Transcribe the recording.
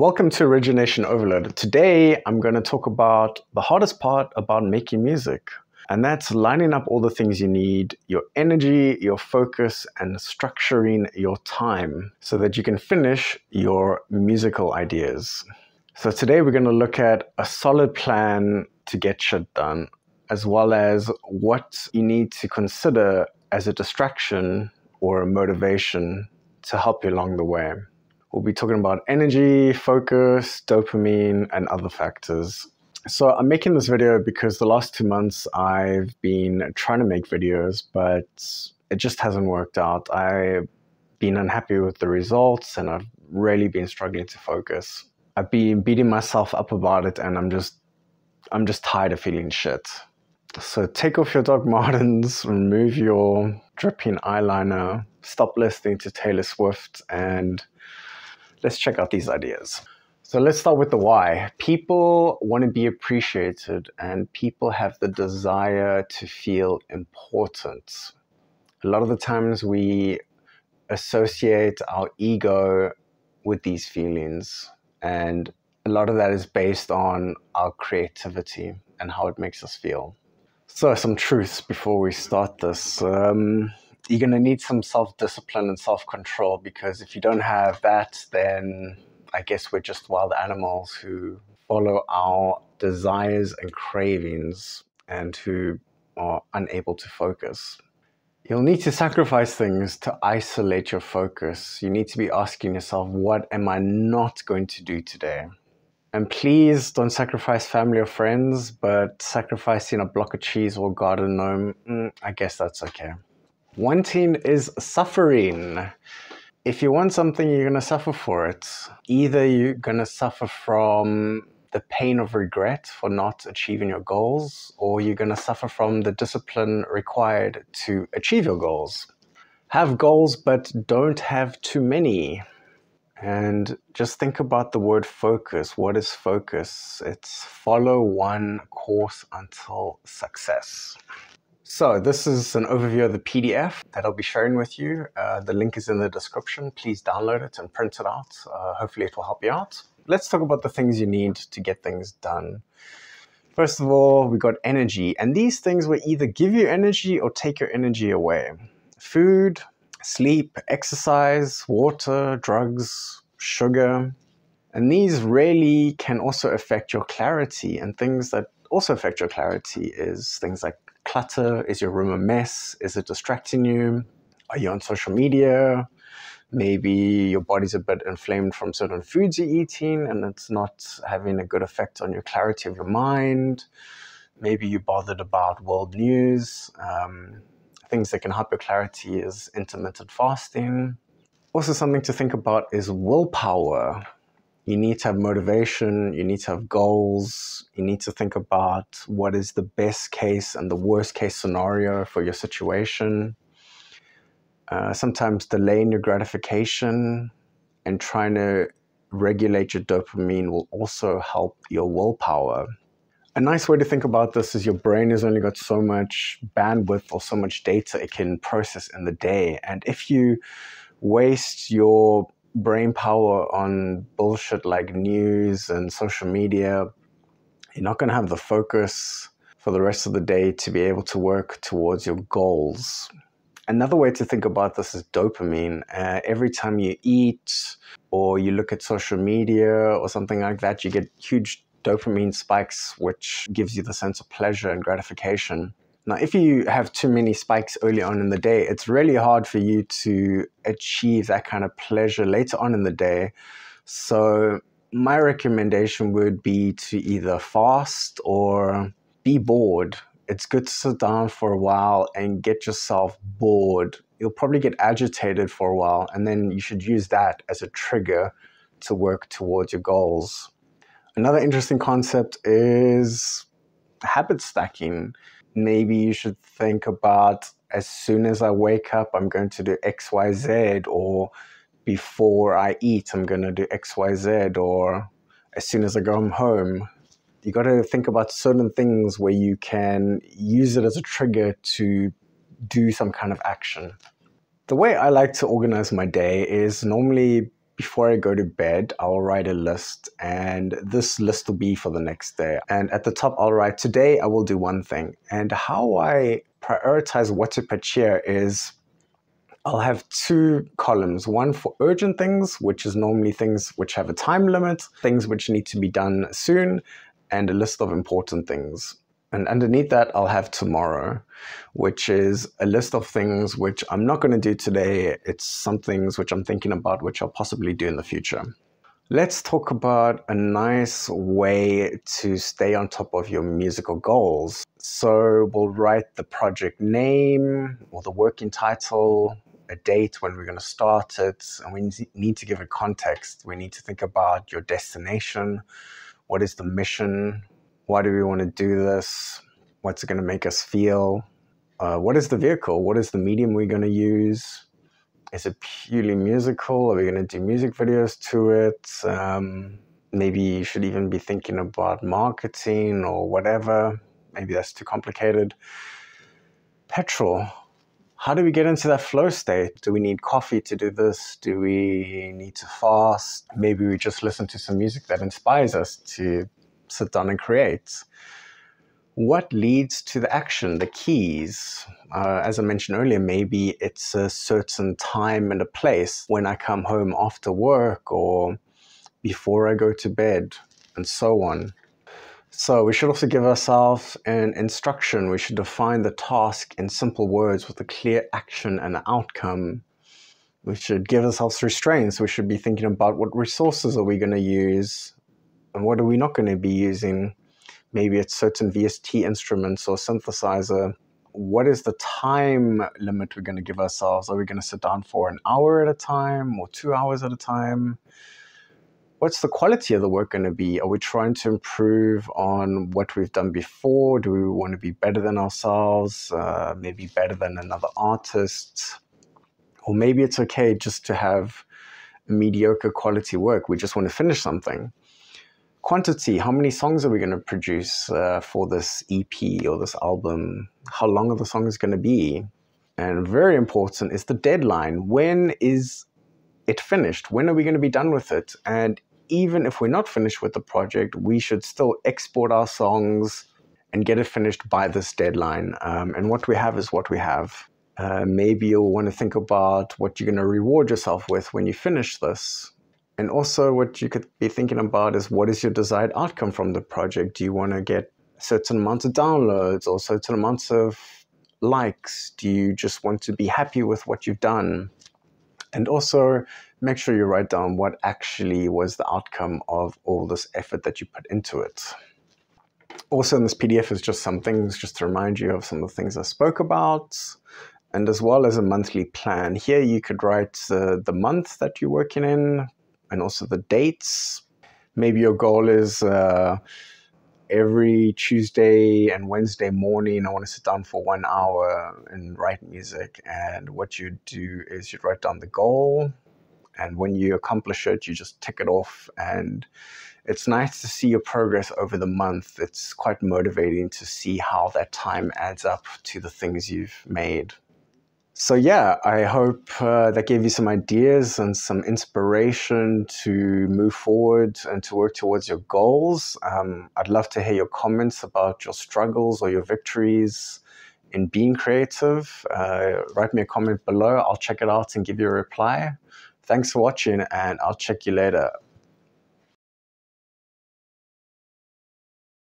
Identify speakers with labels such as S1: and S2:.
S1: Welcome to Origination Overload. Today, I'm going to talk about the hardest part about making music, and that's lining up all the things you need your energy, your focus, and structuring your time so that you can finish your musical ideas. So, today, we're going to look at a solid plan to get shit done, as well as what you need to consider as a distraction or a motivation to help you along the way. We'll be talking about energy, focus, dopamine, and other factors. So, I'm making this video because the last two months I've been trying to make videos, but it just hasn't worked out. I've been unhappy with the results and I've really been struggling to focus. I've been beating myself up about it and I'm just I'm just tired of feeling shit. So take off your Doc Martens, remove your dripping eyeliner, stop listening to Taylor Swift and let's check out these ideas. So let's start with the why. People want to be appreciated and people have the desire to feel important. A lot of the times we associate our ego with these feelings, and a lot of that is based on our creativity and how it makes us feel. So, some truths before we start this. Um, you're going to need some self discipline and self control because if you don't have that, then I guess we're just wild animals who follow our desires and cravings and who are unable to focus. You'll need to sacrifice things to isolate your focus. You need to be asking yourself, what am I not going to do today? And please don't sacrifice family or friends, but sacrificing a block of cheese or garden gnome, mm, I guess that's okay. Wanting is suffering. If you want something, you're going to suffer for it. Either you're going to suffer from the pain of regret for not achieving your goals, or you're going to suffer from the discipline required to achieve your goals. Have goals, but don't have too many. And just think about the word focus. What is focus? It's follow one course until success. So this is an overview of the PDF that I'll be sharing with you. Uh, the link is in the description. Please download it and print it out. Uh, hopefully it will help you out. Let's talk about the things you need to get things done. First of all, we got energy. And these things will either give you energy or take your energy away. Food, sleep, exercise, water, drugs, sugar. And these really can also affect your clarity. And things that also affect your clarity is things like clutter? Is your room a mess? Is it distracting you? Are you on social media? Maybe your body's a bit inflamed from certain foods you're eating and it's not having a good effect on your clarity of your mind. Maybe you're bothered about world news. Um, things that can help your clarity is intermittent fasting. Also, something to think about is willpower you need to have motivation, you need to have goals, you need to think about what is the best case and the worst case scenario for your situation. Uh, sometimes delaying your gratification and trying to regulate your dopamine will also help your willpower. A nice way to think about this is your brain has only got so much bandwidth or so much data it can process in the day. And if you waste your brain power on bullshit like news and social media, you're not going to have the focus for the rest of the day to be able to work towards your goals. Another way to think about this is dopamine. Uh, every time you eat or you look at social media or something like that, you get huge dopamine spikes, which gives you the sense of pleasure and gratification. Now, if you have too many spikes early on in the day, it's really hard for you to achieve that kind of pleasure later on in the day. So, my recommendation would be to either fast or be bored. It's good to sit down for a while and get yourself bored. You'll probably get agitated for a while, and then you should use that as a trigger to work towards your goals. Another interesting concept is habit stacking maybe you should think about as soon as I wake up, I'm going to do XYZ, or before I eat, I'm going to do XYZ, or as soon as I go home. You got to think about certain things where you can use it as a trigger to do some kind of action. The way I like to organize my day is normally before I go to bed, I'll write a list, and this list will be for the next day. And at the top, I'll write, Today I will do one thing. And how I prioritize what to put here is I'll have two columns one for urgent things, which is normally things which have a time limit, things which need to be done soon, and a list of important things. And underneath that, I'll have tomorrow, which is a list of things which I'm not going to do today. It's some things which I'm thinking about, which I'll possibly do in the future. Let's talk about a nice way to stay on top of your musical goals. So we'll write the project name or the working title, a date when we're going to start it, and we need to give it context. We need to think about your destination. What is the mission? Why do we want to do this? What's it going to make us feel? Uh, what is the vehicle? What is the medium we're going to use? Is it purely musical? Are we going to do music videos to it? Um, maybe you should even be thinking about marketing or whatever. Maybe that's too complicated. Petrol how do we get into that flow state? Do we need coffee to do this? Do we need to fast? Maybe we just listen to some music that inspires us to sit down and create. What leads to the action, the keys? Uh, as I mentioned earlier, maybe it's a certain time and a place when I come home after work or before I go to bed, and so on. So we should also give ourselves an instruction. We should define the task in simple words with a clear action and outcome. We should give ourselves restraints. We should be thinking about what resources are we going to use and what are we not going to be using. Maybe it's certain VST instruments or synthesizer. What is the time limit we're going to give ourselves? Are we going to sit down for an hour at a time or two hours at a time? what's the quality of the work going to be? Are we trying to improve on what we've done before? Do we want to be better than ourselves? Uh, maybe better than another artist? Or maybe it's okay just to have mediocre quality work. We just want to finish something. Quantity, how many songs are we going to produce uh, for this EP or this album? How long are the songs going to be? And very important is the deadline. When is it finished? When are we going to be done with it? And even if we're not finished with the project, we should still export our songs and get it finished by this deadline. Um, and what we have is what we have. Uh, maybe you'll want to think about what you're going to reward yourself with when you finish this. And also, what you could be thinking about is what is your desired outcome from the project? Do you want to get certain amount of downloads or certain amounts of likes? Do you just want to be happy with what you've done? And also, make sure you write down what actually was the outcome of all this effort that you put into it. Also, in this PDF is just some things just to remind you of some of the things I spoke about, and as well as a monthly plan. Here, you could write uh, the month that you're working in and also the dates. Maybe your goal is uh, every Tuesday and Wednesday morning, I want to sit down for one hour and write music. And what you do is you write down the goal, and when you accomplish it, you just tick it off. And it's nice to see your progress over the month. It's quite motivating to see how that time adds up to the things you've made. So, yeah, I hope uh, that gave you some ideas and some inspiration to move forward and to work towards your goals. Um, I'd love to hear your comments about your struggles or your victories in being creative. Uh, write me a comment below. I'll check it out and give you a reply. Thanks for watching, and I'll check you later.